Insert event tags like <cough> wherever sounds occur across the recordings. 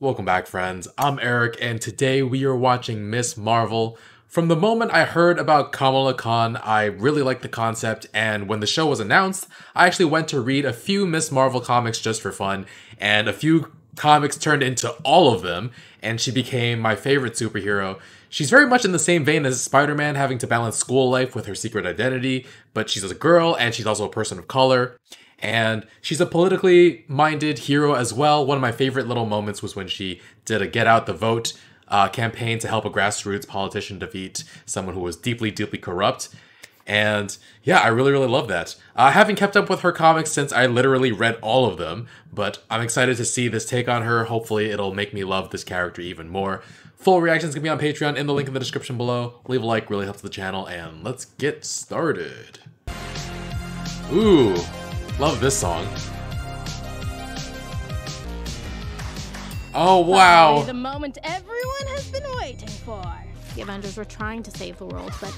Welcome back, friends. I'm Eric, and today we are watching Ms. Marvel. From the moment I heard about Kamala Khan, I really liked the concept, and when the show was announced, I actually went to read a few Ms. Marvel comics just for fun, and a few comics turned into all of them, and she became my favorite superhero. She's very much in the same vein as Spider Man, having to balance school life with her secret identity, but she's a girl and she's also a person of color. And she's a politically minded hero as well. One of my favorite little moments was when she did a Get Out the Vote uh, campaign to help a grassroots politician defeat someone who was deeply, deeply corrupt. And yeah, I really, really love that. I haven't kept up with her comics since I literally read all of them, but I'm excited to see this take on her. Hopefully, it'll make me love this character even more. Full reactions can be on Patreon in the link in the description below. Leave a like, really helps the channel, and let's get started. Ooh, love this song. Oh, wow. Finally, the moment everyone has been waiting for. The Avengers were trying to save the world, but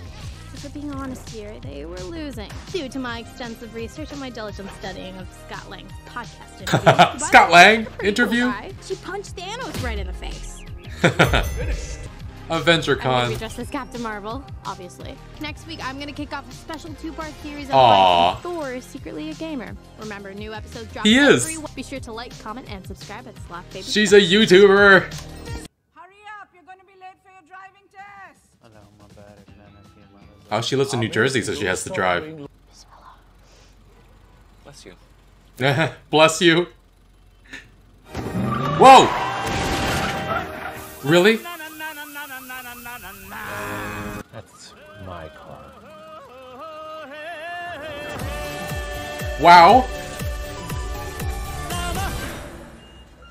if we're being honest here, they were losing. Due to my extensive research and my diligent studying of Scott Lang's podcast <laughs> interview. Scott Lang Pretty cool interview? She punched Thanos right in the face. <laughs> Avenger I will Con. be dressed as Captain Marvel, obviously. Next week, I'm gonna kick off a special two-part series of why Thor is secretly a gamer. Remember, new episodes drop He is. every week. Be sure to like, comment, and subscribe at Slap Baby. She's a YouTuber. Hurry up, you're gonna be late for your driving test. Oh, she lives in New Jersey, so she has to drive. Bless you. <laughs> Bless you. Whoa! Really? Wow.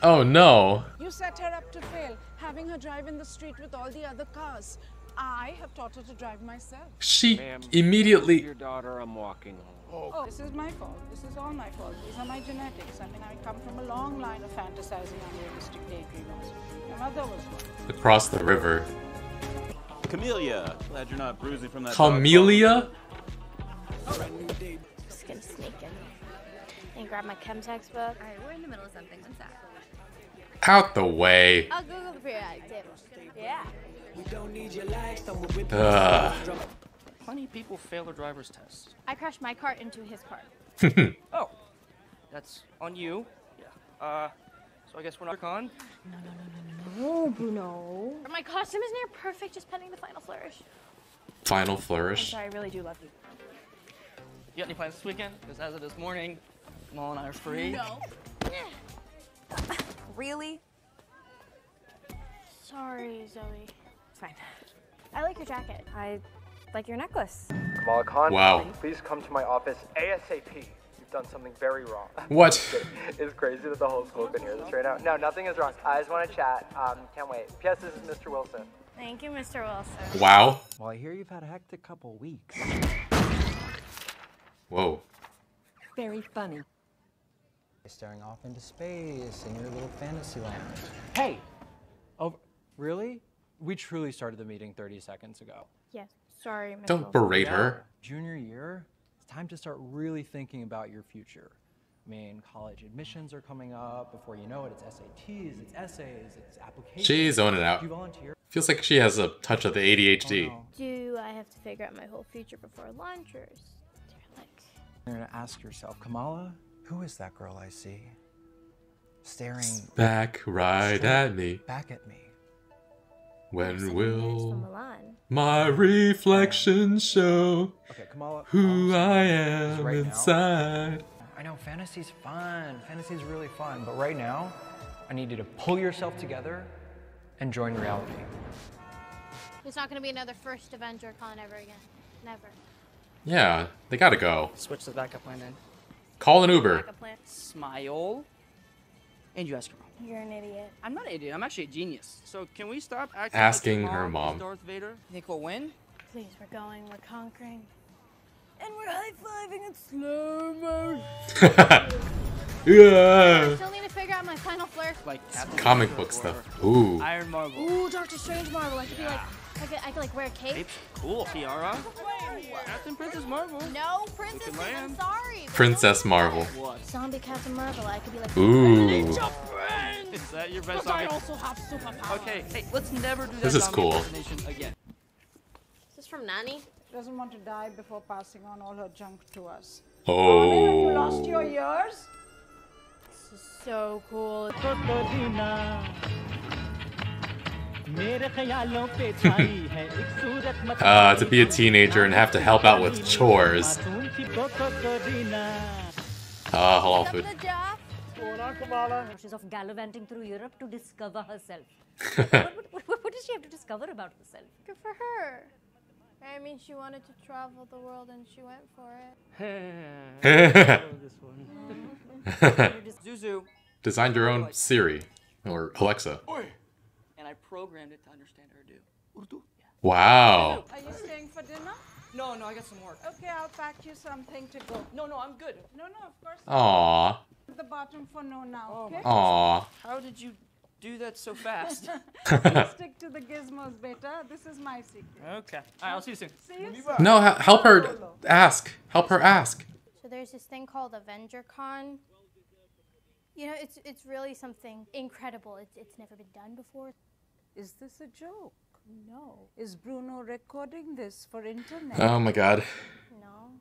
Oh no. You set her up to fail, having her drive in the street with all the other cars. I have taught her to drive myself. She immediately. Your daughter, I'm walking home. Oh, this is my fault. This is all my fault. These are my genetics. I mean, I come from a long line of fantasizing unrealistic daydreamers. My mother was one. Across the river. Camellia. Glad you're not bruising from that. dog Camellia? Just gonna sneak in and grab my chem textbook. Alright, we're in the middle of something. What's that? Out the way. I'll Google the periodic table. Yeah. Ugh. Plenty of people fail their driver's test. I crashed my car into his car. <laughs> Oh, that's on you. Yeah. Uh, so I guess we're not con. No, no, no, no, no, no, Bruno. My costume is near perfect, just pending the final flourish. Final flourish. Sorry, I really do love you. You got any plans this weekend? Because as of this morning, Kamal and I are free. No. really? Sorry, Zoe. It's fine. I like your jacket. I like your necklace. Kamala Khan, Wow. please come to my office ASAP. You've done something very wrong. <laughs> What? <laughs> it's crazy that the whole school can hear this right now. No, nothing is wrong. I just want to chat. Um, can't wait. P.S. This is Mr. Wilson. Thank you, Mr. Wilson. Wow. Well, I hear you've had a hectic couple weeks. Whoa. Very funny. Staring off into space in your little fantasy land. Hey! Oh, really? We truly started the meeting 30 seconds ago. Yes, sorry, Mr. Don't Wilson. berate her. Junior year, it's time to start really thinking about your future. I mean, college admissions are coming up. Before you know it, it's SATs, it's essays, it's applications. She's zoning out. Do you volunteer? Feels like she has a touch of the ADHD. Oh, no. Do I have to figure out my whole future before launchers? or is there like... You're gonna ask yourself, Kamala, who is that girl I see? Staring Back right at me. back at me. When will my reflection show Okay, Kamala. who I'm I saying right now- inside? I know fantasy's fun. Fantasy's really fun, but right now, I need you to pull yourself together and join reality. There's not gonna be another first Avenger con ever again. Never. Yeah, they gotta go. Switch the backup plan in. Call an Uber. Backup plan. Smile. And you ask her mom. You're an idiot. I'm not an idiot. I'm actually a genius. So can we stop acting Asking like her mom mom. Darth Vader? You think we'll win? Please, we're going, we're conquering. And we're high-fiving in slow <laughs> motion. yeah. Still need to figure out my final flirt. Like Comic book stuff. Ooh. Iron Marvel. Ooh, Doctor Strange Marvel. I could be like, I could, I could like wear a cape. Cape. Cool. Tiara. Captain Princess Marvel. No, Princess. I'm sorry. Princess Marvel. What? Zombie Captain Marvel. I could be like. Ooh. Friend. Is that your best But I also have superpowers. Okay, hey, let's never do that This is zombie cool. impersonation again. Is this from Nani? She doesn't want to die before passing on all her junk to us. Oh, have you Oh. lost your ears? This is so cool. Uh, to be a teenager and have to help out with chores. Uh, halal food. She's off gallivanting through Europe to discover herself. <laughs> what, what, what, what does she have to discover about herself? Good for her. I mean, she wanted to travel the world and she went for it. <laughs> <laughs> Zuzu. Designed your own Siri or Alexa. And I programmed it to understand Urdu. Urdu? Yeah. Wow. Are you staying for dinner? No, no, I got some work. Okay, I'll pack you something to go. No, no, I'm good. No, no, of course. Aw. At the bottom for no now, oh, okay? Aw. How did you do that so fast? <laughs> <laughs> Stick to the gizmos, beta. This is my secret. okay. All right, I'll see you soon. See you No, help her ask. Help her ask. So there's this thing called AvengerCon. You know, it's it's really something incredible. It's it's never been done before. Is this a joke? No. Is Bruno recording this for internet? Oh my god. No.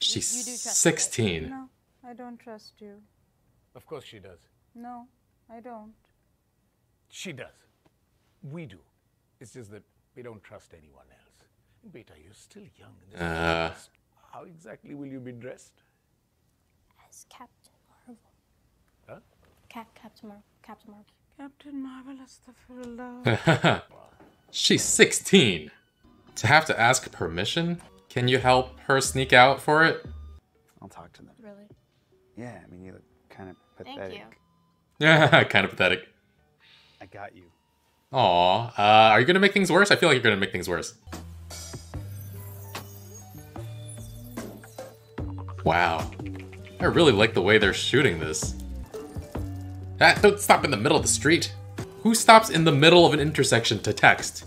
She's you do trust me, 16. No, I don't trust you. Of course she does. No, I don't. She does. We do. It's just that we don't trust anyone else. Beta, you're still young. And this is Uh. How exactly will you be dressed? As Captain Marvel. Huh? Cap Captain Marvel. Captain Marvel. Captain Marvel is the <laughs> She's 16. To have to ask permission? Can you help her sneak out for it? I'll talk to them. Really? Yeah, I mean, you look kind of pathetic. Thank pathetic. you. Yeah, <laughs> kind of pathetic. I got you. Aw. Uh, are you gonna make things worse? I feel like you're gonna make things worse. Wow. I really like the way they're shooting this. Ah, don't stop in the middle of the street. Who stops in the middle of an intersection to text?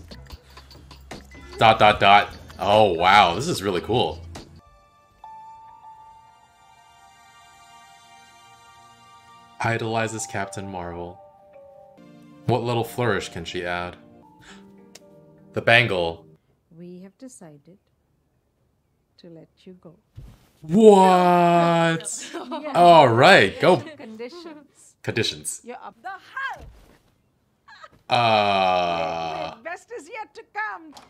Dot dot dot. Oh wow, this is really cool. Idolizes Captain Marvel. What little flourish can she add? The bangle. We have decided to let you go. What? <laughs> Yes. All right, go. Conditions. Conditions. You're up the Hulk. Uh. Best is yet to come. <laughs>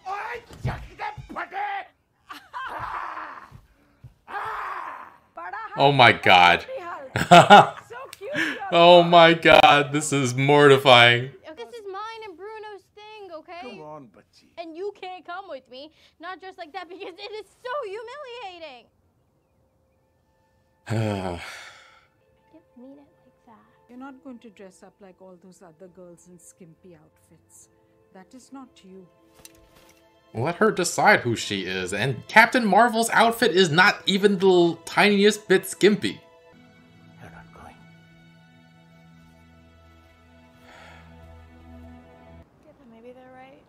Oh my god. <laughs> So cute. oh my god, this is mortifying. This is mine and Bruno's thing, okay? Come on, Butchie. And you can't come with me. Not just like that because it is so humiliating. Didn't mean it like that. You're not going to dress up like all those other girls in skimpy outfits. That is not you. Let her decide who she is, and Captain Marvel's outfit is not even the tiniest bit skimpy. You're not going. Yeah, but maybe they're right.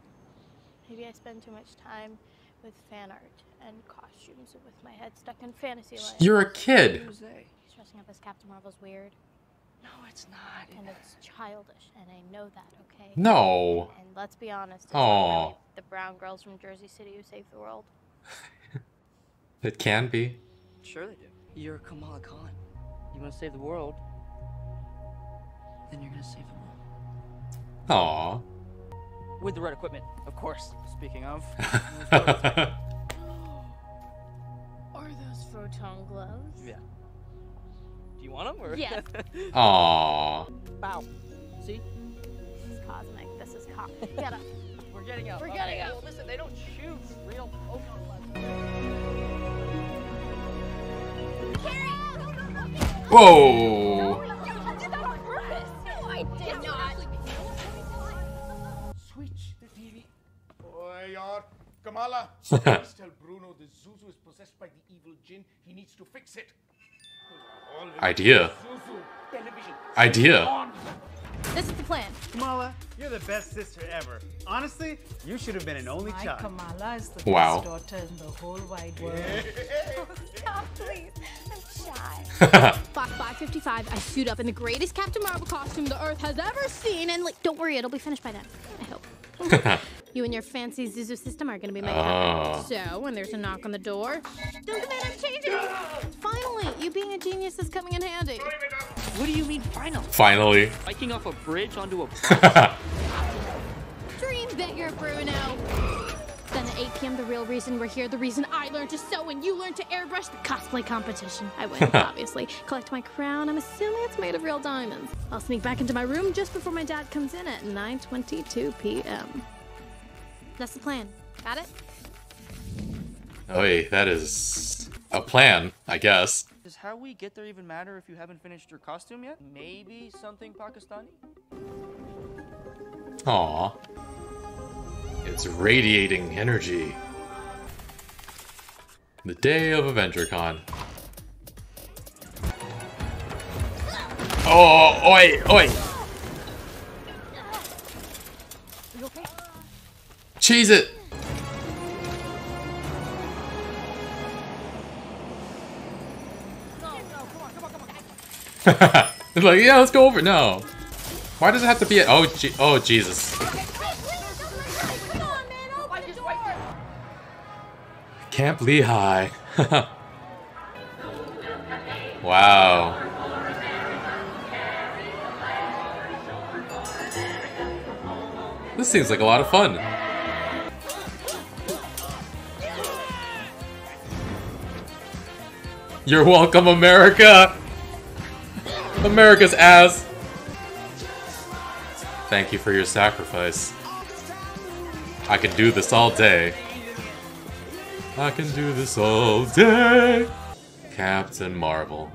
Maybe I spend too much time with fan art and costumes with my head stuck in fantasy land. You're a kid. He's Dressing up as Captain Marvel's weird. No, it's not. And it's childish, and I know that, okay? No. And let's be honest, it's Aw. not really the brown girls from Jersey City who saved the world. <laughs> It can be. Sure they do. You're Kamala Khan. You want to save the world? Then you're gonna save the world. Aw. With the right equipment, of course. Speaking of. <laughs> <laughs> <gasps> Are those photon gloves? yeah. Do you want them or? Yes. <laughs> Aw. Bow. See? This is cosmic. This is cosmic. <laughs> Get up. We're getting out. We're Okay, getting well, out. Listen, they don't shoot real photon gloves. Whoa. I did not. Switch the TV. Oi, yaar. Kamala, <laughs> please tell Bruno the Zuzu is possessed by the evil jinn. He needs to fix it. Always Idea. Idea. This is the plan. Kamala, you're the best sister ever. Honestly, you should have been an only My child. Kamala is the Wow. best daughter in the whole wide world. <laughs> Oh, Stop, please. I'm By <laughs> 555, I suit up in the greatest Captain Marvel costume the Earth has ever seen, and like, don't worry, it'll be finished by then. I hope. <laughs> you and your fancy Zuzu system are gonna be my Oh. So when there's a knock on the door, don't come in, I'm changing. Finally, you being a genius is coming in handy. What do you mean final? Finally. Biking off a bridge onto a <laughs> Dream bigger, Bruno. Then at 8 p.m., the real reason we're here, the reason I learned to sew and you learned to airbrush the cosplay competition. I win, <laughs> obviously. Collect my crown. I'm assuming it's made of real diamonds. I'll sneak back into my room just before my dad comes in at 9:22 p.m. That's the plan. Got it? Oh, hey, that is a plan, I guess. Does how we get there even matter if you haven't finished your costume yet? Maybe something Pakistani? Aw. It's radiating energy. The day of AvengerCon. Oh, oi, oi! Cheese it! <laughs> it's like, yeah, let's go over. No. Why does it have to be a- Oh, Je oh Jesus. Camp Lehigh. <laughs> wow. This seems like a lot of fun. You're welcome, America! America's ass! Thank you for your sacrifice. I can do this all day. I can do this all day. Captain Marvel.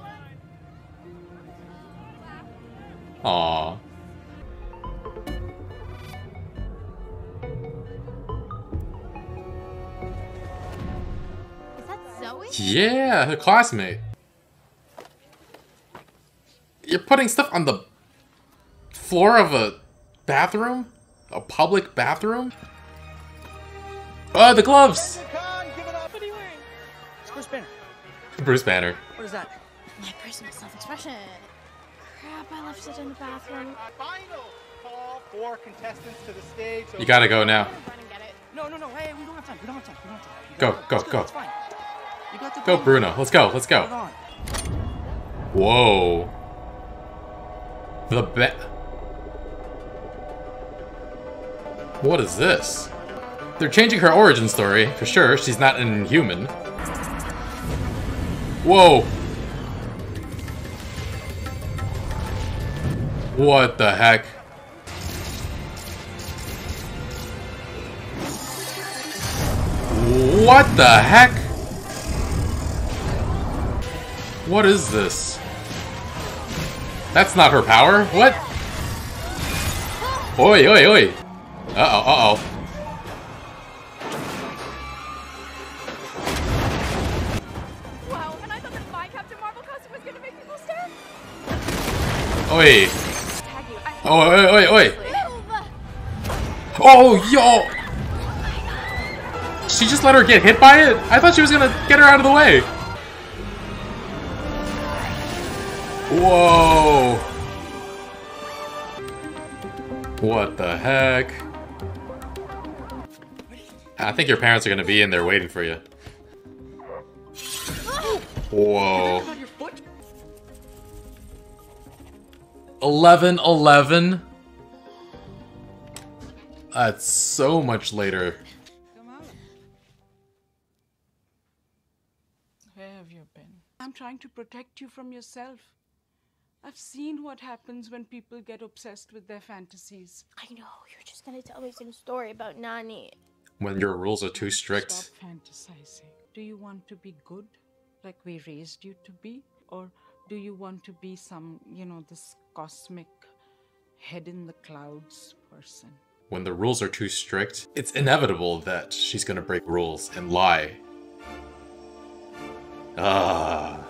Aww. Is that Zoe? Yeah, her classmate. You're putting stuff on the floor of a bathroom? A public bathroom? Oh, the gloves! What are you wearing? It's Bruce Banner. Bruce Banner. What is that? My personal self-expression. Crap, I left it in the bathroom. Final call for contestants to the stage. You gotta go now. No, no, no. Hey, we don't have time. We don't have time. We don't have time. Go, go, go. It's fine. You got the Go. Bruno. Let's go, let's go. Whoa. The ba- What is this? They're changing her origin story, for sure. She's not an inhuman. Whoa. What the heck? What the heck? What is this? That's not her power. What? Oi, oi, oi. Uh-oh, uh-oh. Wow, and I thought that my Captain Marvel costume was gonna make people stare. Oi. Oh, oi, oi, oi. Oh, yo! Oh she just let her get hit by it? I thought she was gonna get her out of the way. Whoa. What the heck? I think your parents are gonna be in there waiting for you. Whoa. 11 11? That's so much later. Where have you been? I'm trying to protect you from yourself. I've seen what happens when people get obsessed with their fantasies. I know, you're just gonna tell me some story about Nani. When your rules are too strict. Stop fantasizing. Do you want to be good, like we raised you to be? Or do you want to be some, you know, this cosmic head in the clouds person? When the rules are too strict, it's inevitable that she's gonna break rules and lie. Ah,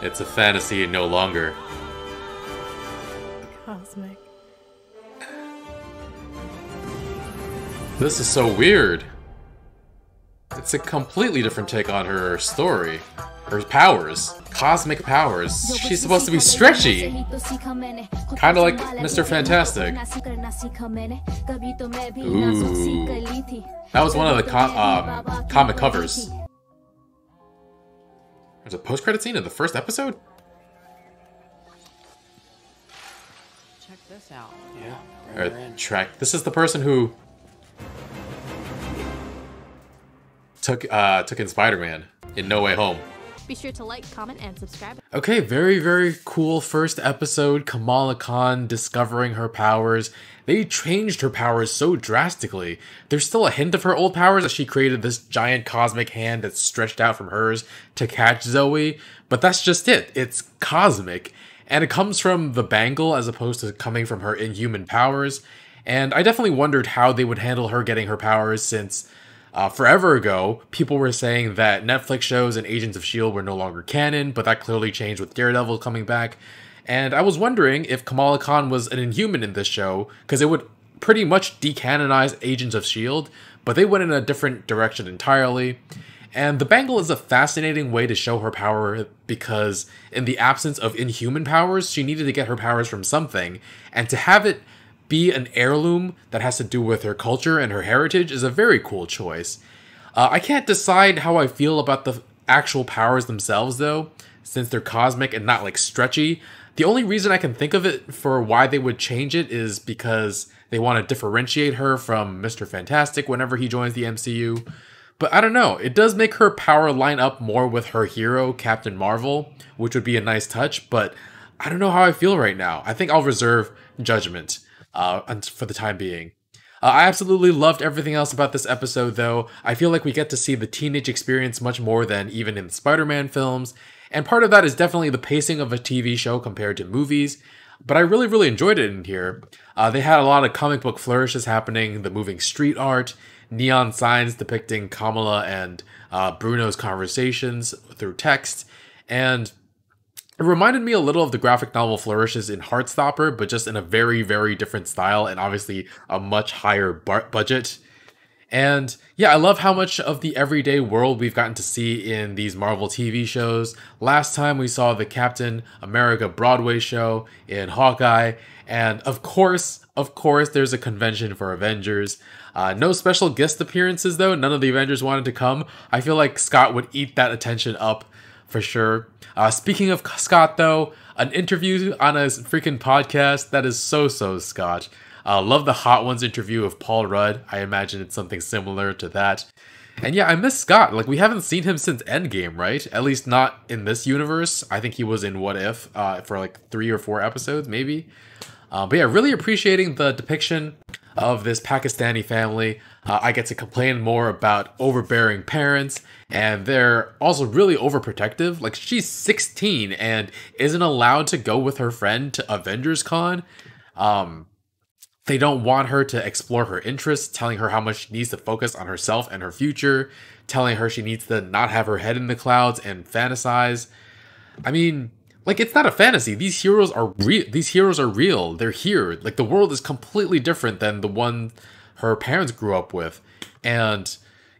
it's a fantasy no longer. Cosmic. This is so weird. It's a completely different take on her story. Her powers. cosmic powers. She's supposed to be stretchy. Kind of like Mr. Fantastic. Ooh. That was one of the co um, comic covers. There's a post-credit scene in the first episode? Check this out. Yeah. Or Trek. This is the person who took uh took in Spider-Man in No Way Home. Be sure to like, comment, and subscribe. Okay, very, very cool first episode. Kamala Khan discovering her powers. They changed her powers so drastically. There's still a hint of her old powers as she created this giant cosmic hand that's stretched out from hers to catch Zoe, but that's just it. It's cosmic. And it comes from the bangle as opposed to coming from her inhuman powers. And I definitely wondered how they would handle her getting her powers since uh, forever ago, people were saying that Netflix shows and Agents of S.H.I.E.L.D. were no longer canon, but that clearly changed with Daredevil coming back. And I was wondering if Kamala Khan was an inhuman in this show, because it would pretty much decanonize Agents of S.H.I.E.L.D., but they went in a different direction entirely. And the bangle is a fascinating way to show her power because, in the absence of inhuman powers, she needed to get her powers from something, and to have it be an heirloom that has to do with her culture and her heritage is a very cool choice. Uh, I can't decide how I feel about the actual powers themselves, though, since they're cosmic and not like stretchy. The only reason I can think of it for why they would change it is because they want to differentiate her from Mr. Fantastic whenever he joins the MCU. But I don't know, it does make her power line up more with her hero, Captain Marvel, which would be a nice touch, but I don't know how I feel right now. I think I'll reserve judgment uh, for the time being. Uh, I absolutely loved everything else about this episode, though. I feel like we get to see the teenage experience much more than even in the Spider Man films, and part of that is definitely the pacing of a TV show compared to movies. But I really, really enjoyed it in here. Uh, they had a lot of comic book flourishes happening, the moving street art, neon signs depicting Kamala and uh, Bruno's conversations through text, and it reminded me a little of the graphic novel flourishes in Heartstopper, but just in a very, very different style and obviously a much higher budget. And yeah, I love how much of the everyday world we've gotten to see in these Marvel TV shows. Last time we saw the Captain America Broadway show in Hawkeye, and of course, of course, there's a convention for Avengers. Uh, no special guest appearances though. None of the Avengers wanted to come. I feel like Scott would eat that attention up for sure. Uh, speaking of Scott, though, an interview on a freaking podcast that is so so Scott. Uh, love the Hot Ones interview of Paul Rudd. I imagine it's something similar to that. And yeah, I miss Scott. Like we haven't seen him since Endgame, right? At least not in this universe. I think he was in What If uh, for like three or four episodes, maybe. Uh, but yeah, really appreciating the depiction of this Pakistani family. Uh, I get to complain more about overbearing parents, and they're also really overprotective. Like, she's 16 and isn't allowed to go with her friend to Avengers Con. Um, they don't want her to explore her interests, telling her how much she needs to focus on herself and her future, telling her she needs to not have her head in the clouds and fantasize. I mean, like it's not a fantasy. These heroes are real. These heroes are real. They're here. Like the world is completely different than the one her parents grew up with. And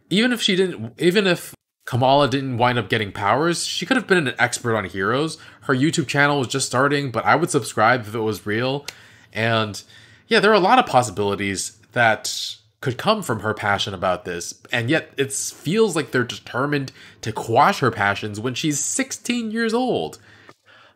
even if she didn't, even if Kamala didn't wind up getting powers, she could have been an expert on heroes. Her YouTube channel was just starting, but I would subscribe if it was real. And yeah, there are a lot of possibilities that could come from her passion about this. And yet it feels like they're determined to quash her passions when she's 16 years old.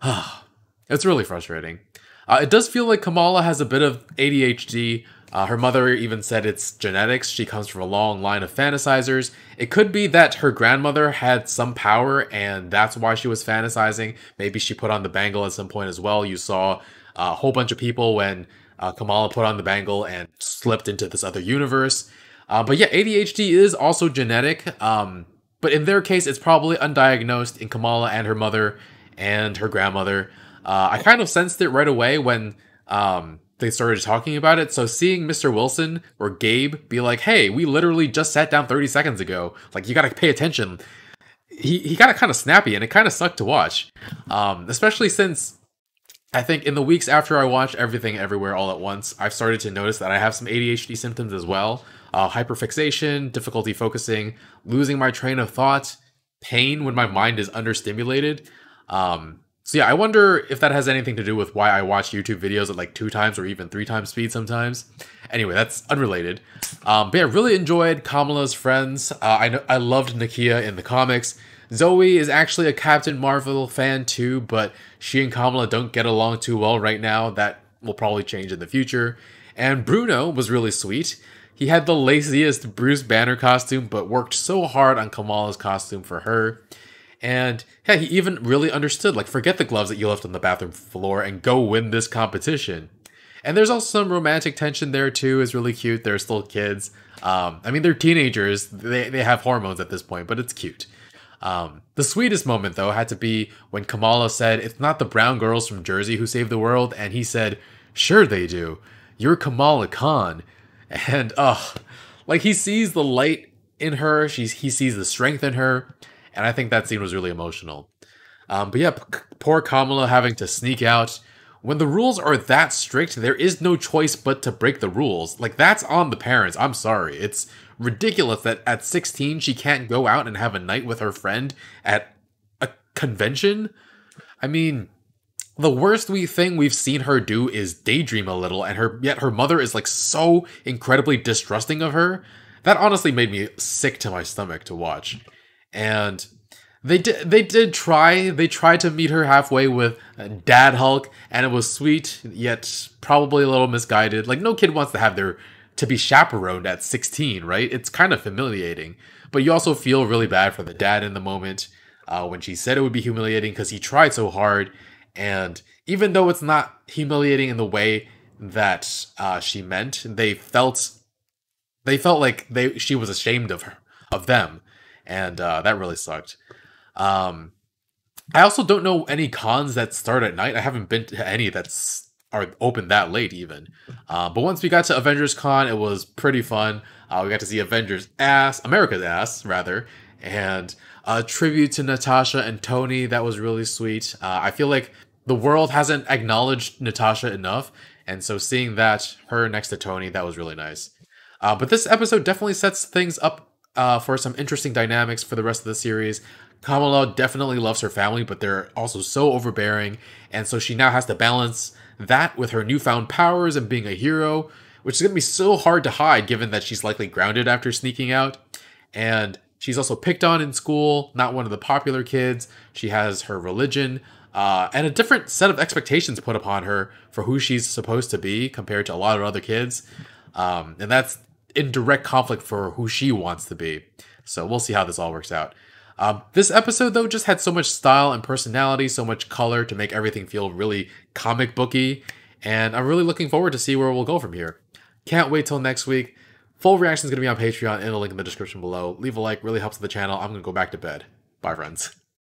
<sighs> it's really frustrating. Uh, it does feel like Kamala has a bit of ADHD. Uh, her mother even said it's genetics. She comes from a long line of fantasizers. It could be that her grandmother had some power and that's why she was fantasizing. Maybe she put on the bangle at some point as well. You saw a whole bunch of people when uh, Kamala put on the bangle and slipped into this other universe. Uh, but yeah, ADHD is also genetic. Um, but in their case, it's probably undiagnosed in Kamala and her mother and her grandmother. Uh, I kind of sensed it right away when um, they started talking about it. So seeing Mr. Wilson or Gabe be like, "Hey, we literally just sat down 30 seconds ago. Like, you got to pay attention." He he got kind of snappy, and it kind of sucked to watch, um, especially since I think in the weeks after I watched Everything Everywhere All at Once, I've started to notice that I have some ADHD symptoms as well. Uh, hyperfixation, difficulty focusing, losing my train of thought, pain when my mind is understimulated. Um, so yeah, I wonder if that has anything to do with why I watch YouTube videos at like two times or even three times speed sometimes. Anyway, that's unrelated. Um, but yeah, really enjoyed Kamala's friends. Uh, I know I loved Nakia in the comics. Zoe is actually a Captain Marvel fan too, but she and Kamala don't get along too well right now. That will probably change in the future. And Bruno was really sweet. He had the laziest Bruce Banner costume, but worked so hard on Kamala's costume for her. And yeah, he even really understood, like, forget the gloves that you left on the bathroom floor and go win this competition. And there's also some romantic tension there too, is really cute. They're still kids. Um, I mean, they're teenagers. They, they have hormones at this point, but it's cute. Um, the sweetest moment, though, had to be when Kamala said, It's not the brown girls from Jersey who save the world. And he said, Sure they do. You're Kamala Khan. And, ugh, like he sees the light in her, she's, he sees the strength in her. And I think that scene was really emotional. Um, but yeah, poor Kamala having to sneak out. When the rules are that strict, there is no choice but to break the rules. Like, that's on the parents. I'm sorry. It's ridiculous that at 16 she can't go out and have a night with her friend at a convention. I mean, the worst we thing we've seen her do is daydream a little, and her yet her mother is like so incredibly distrusting of her. That honestly made me sick to my stomach to watch and they did they did try they tried to meet her halfway with dad hulk and it was sweet yet probably a little misguided. Like no kid wants to have their to be chaperoned at 16 right? It's kind of humiliating. But you also feel really bad for the dad in the moment uh, when she said it would be humiliating because he tried so hard. And even though it's not humiliating in the way that uh, she meant they felt they felt like they she was ashamed of her of them and uh, that really sucked. Um, I also don't know any cons that start at night. I haven't been to any that's are open that late even. Uh, but once we got to Avengers Con, it was pretty fun. Uh, we got to see Avengers ass, America's ass rather, and a tribute to Natasha and Tony. That was really sweet. Uh, I feel like the world hasn't acknowledged Natasha enough, and so seeing that her next to Tony, that was really nice. Uh, but this episode definitely sets things up uh, for some interesting dynamics for the rest of the series. Kamala definitely loves her family, but they're also so overbearing, and so she now has to balance that with her newfound powers and being a hero, which is going to be so hard to hide given that she's likely grounded after sneaking out. And she's also picked on in school, not one of the popular kids. She has her religion, uh, and a different set of expectations put upon her for who she's supposed to be compared to a lot of other kids. Um, and that's in direct conflict for who she wants to be. So we'll see how this all works out. Um, this episode, though, just had so much style and personality, so much color to make everything feel really comic booky, and I'm really looking forward to see where we'll go from here. Can't wait till next week. Full reaction is going to be on Patreon in the link in the description below. Leave a like, really helps the channel. I'm going to go back to bed. Bye, friends.